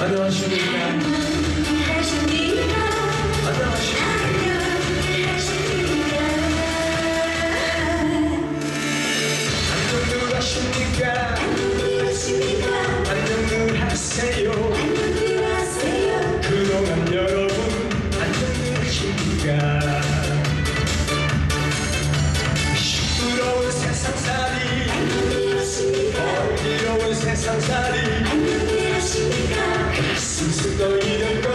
Adeus, obrigado. 슬슬 떨리는